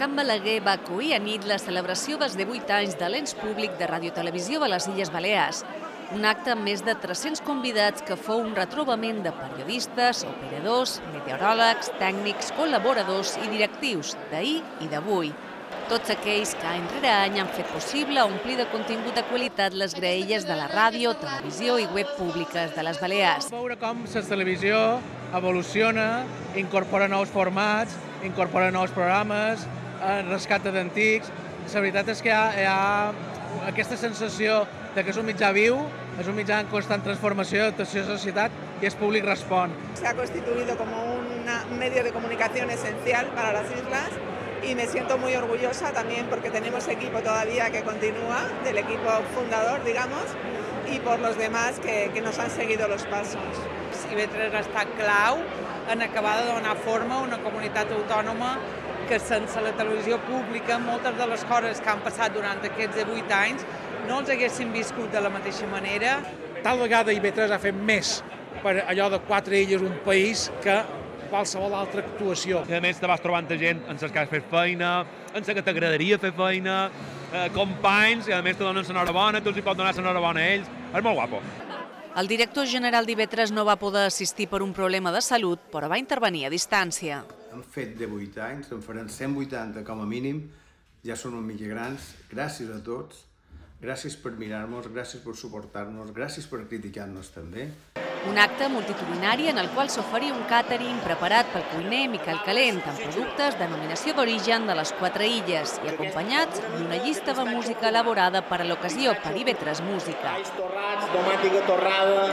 Can Balaguer va acollir a nit la celebració dels 18 anys de l'ens públic de radiotelevisió a les Illes Balears. Un acte amb més de 300 convidats que fou un retrobament de periodistes, operadors, meteoròlegs, tècnics, col·laboradors i directius d'ahir i d'avui. Tots aquells que any rere any han fet possible omplir de contingut de qualitat les graelles de la ràdio, televisió i web públiques de les Balears. Veure com la televisió evoluciona, incorpora nous formats, incorpora nous programes, rescata d'antics. La veritat és que hi ha, hi ha aquesta sensació de que és un mitjà viu, és un mitjà en constant transformació, adaptació a la societat y el públic respon. Se ha constituido como un medio de comunicación esencial para las islas y me siento muy orgullosa también porque tenemos equipo todavía que continúa, del equipo fundador, digamos, y por los demás que, que nos han seguido los pasos. IB3 ha estat clau en acabar de donar forma a una comunitat autònoma que sense la televisió pública moltes de les coses que han passat durant aquests 18 anys no els haguessin viscut de la mateixa manera. Tal vegada IB3 ha fet més per allò de quatre illes un país que qualsevol altra actuació. I a més te vas trobant gent en les que has fet feina, en la que t'agradaria fer feina, eh, companys, i a més te donen l'enhorabona, tu els hi pots donar l'enhorabona a ells. És molt guapo. El director general d'IV3 no va poder assistir per un problema de salut, però va intervenir a distància. Hem fet de 8 anys, en farem 180 com a mínim, ja són una mica grans. Gràcies a tots, gràcies per mirar-nos, gràcies per suportar-nos, gràcies per criticar-nos també. Un acte multitudinari en el qual s'oferia un càtering preparat pel cuiner Miquel Calent amb productes denominació d'origen de les quatre illes i acompanyats d'una llista de música elaborada per a l'ocasió per IB3 Música. Torrats, tomàtica torrada...